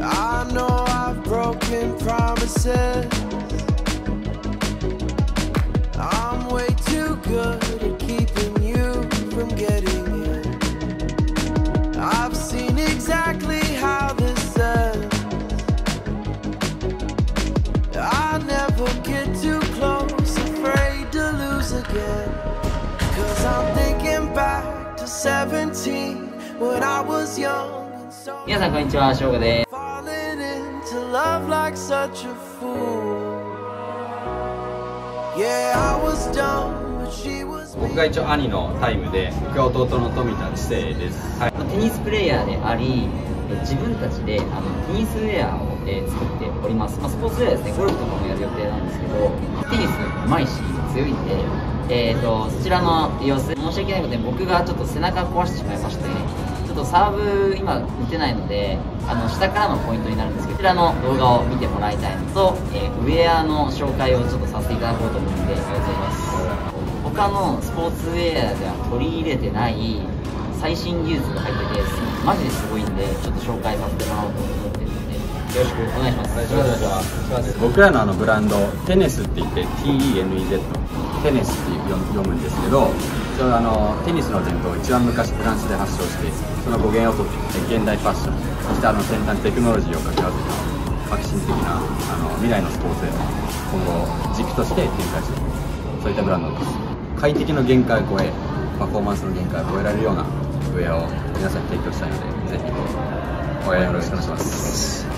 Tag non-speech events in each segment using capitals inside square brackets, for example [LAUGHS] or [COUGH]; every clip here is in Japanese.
I know I've broken promises. I'm way too good at keeping you from getting in. I've seen exactly how this ends. I never get too close, afraid to lose again. Cause I'm thinking back to 17 when I was young 皆さんこんにちは、しょうがです。僕が一応兄のタイムで僕が弟の富田知世です、はい、まあテニスプレーヤーであり、え自分たちであのテニスウェアを、えー作っております、まあ、スポーツウェアですね、ゴルフとかもやる予定なんですけど、テニスうまいし、強いんで、えー、とそちらの様子、申し訳ないことに僕がちょっと背中壊してしまいまして、ちょっとサーブ、今、打てないので、あの下からのポイントになるんですけど、こちらの動画を見てもらいたいのと、えーウェアの紹介をちょっとさせていただこうと思うので、ありがとうございます。他のスポーツウェアでは取り入れてない最新技術が入っててマジですごいんでちょっと紹介させてもらおうと思ってるのでよろしくお願いします僕らのあのブランドテネスって言って TENEZ テネスって読むんですけどそれはあのテニスの伝統を一番昔フランスで発祥してその語源を取って現代ファッションそしてあの先端テクノロジーを掛け合わせた革新的なあの未来のスポーツへの今後軸として展開していくそういったブランドです快適の限界を超えパフォーマンスの限界を超えられるようなウェアを皆さんに提供したいのでぜひ応援よろしくお願いします。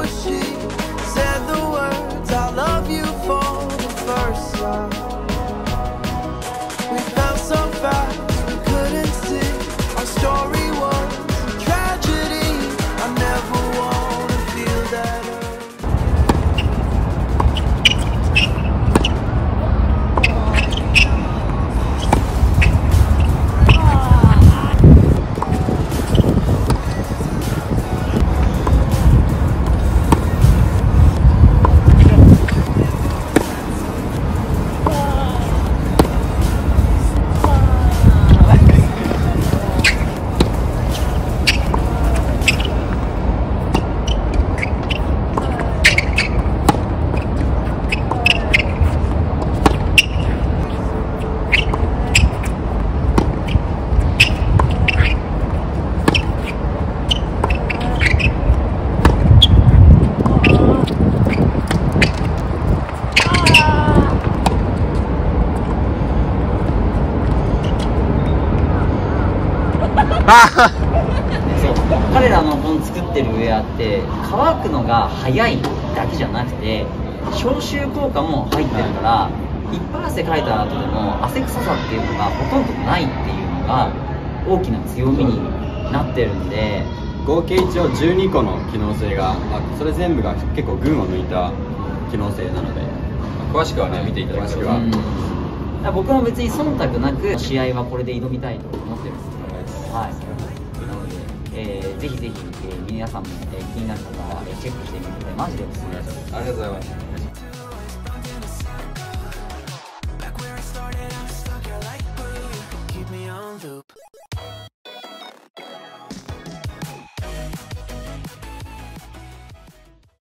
I she [LAUGHS] そう。彼らのこの作ってるウェアって乾くのが早いだけじゃなくて消臭効果も入ってるからいっぱい汗かいた後でも汗臭さっていうのがほとんどないっていうのが大きな強みになってるんで。合計一応12個の機能性があそれ全部が結構群を抜いた機能性なので詳しくはね見ていただければ、うん。僕も別に忖度なく試合はこれで挑みたいと思ってるんですはい。なので、えーぜひぜひ、えー皆さんも、えー気になる方は、えーチェックしてみてマジでおすすめです。ありがとうございます。